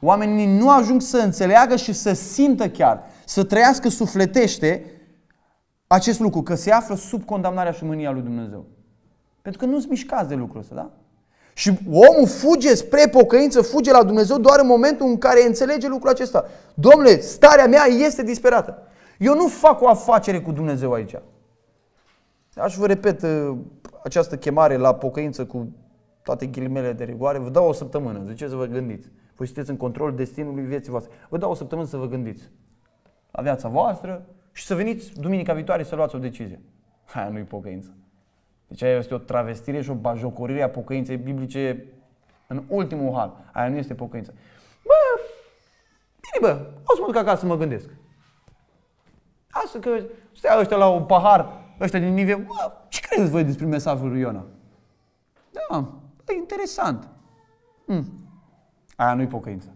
Oamenii nu ajung să înțeleagă și să simtă chiar, să trăiască sufletește acest lucru, că se află sub condamnarea și mânia lui Dumnezeu. Pentru că nu-ți mișcați de lucrul ăsta, da? Și omul fuge spre pocăință, fuge la Dumnezeu doar în momentul în care înțelege lucrul acesta. Domnule, starea mea este disperată. Eu nu fac o afacere cu Dumnezeu aici. Aș vă repet uh, această chemare la pocăință cu toate ghilimele de rigoare. Vă dau o săptămână, de ce să vă gândiți? Voi sunteți în control destinului vieții voastre. Vă dau o săptămână să vă gândiți la viața voastră și să veniți duminica viitoare să luați o decizie. Aia nu-i pocăință. Deci aia este o travestire și o bajocorire a pocăinței biblice în ultimul hal. Aia nu este pocăință. Bă, bine bă, o să mă duc acasă să mă gândesc. Asta că stai ăștia la un pahar, ăștia din Nive, bă, ce credeți voi despre mesajul lui Iona? Da, e interesant. Hmm. Aia nu-i pocăință.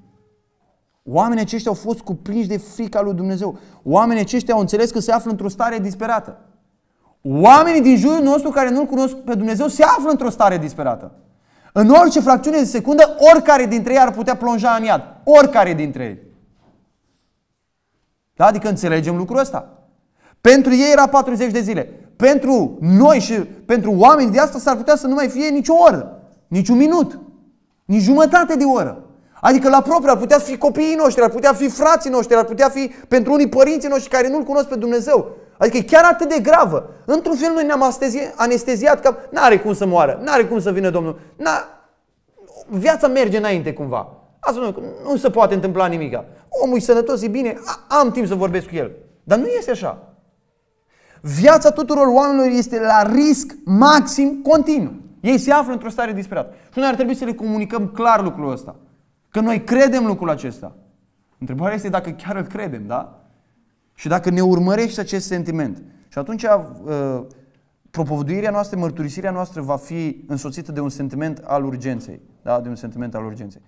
Oamenii aceștia au fost cuprinși de frica lui Dumnezeu. Oamenii aceștia au înțeles că se află într-o stare disperată. Oamenii din jurul nostru care nu-L cunosc pe Dumnezeu se află într-o stare disperată. În orice fracțiune de secundă, oricare dintre ei ar putea plonja în iad. Oricare dintre ei. Da? Adică înțelegem lucrul ăsta. Pentru ei era 40 de zile. Pentru noi și pentru oameni de asta s-ar putea să nu mai fie nicio oră, nici un minut, nici jumătate de oră. Adică la propriu ar putea fi copiii noștri, ar putea fi frații noștri, ar putea fi pentru unii părinții noștri care nu-L cunosc pe Dumnezeu. Adică e chiar atât de gravă. Într-un fel noi ne-am anesteziat că n-are cum să moară, n-are cum să vină Domnul. N-a... Viața merge înainte cumva. Asta nu, nu se poate întâmpla nimic. Omul e sănătos, e bine, am timp să vorbesc cu el. Dar nu este așa. Viața tuturor oamenilor este la risc maxim continuu. Ei se află într-o stare disperată. Și noi ar trebui să le comunicăm clar lucrul ăsta. Că noi credem lucrul acesta. Întrebarea este dacă chiar îl credem, da? Și dacă ne urmărește acest sentiment. Și atunci uh, propovăduirea noastră, mărturisirea noastră va fi însoțită de un sentiment al urgenței. Da? De un sentiment al urgenței.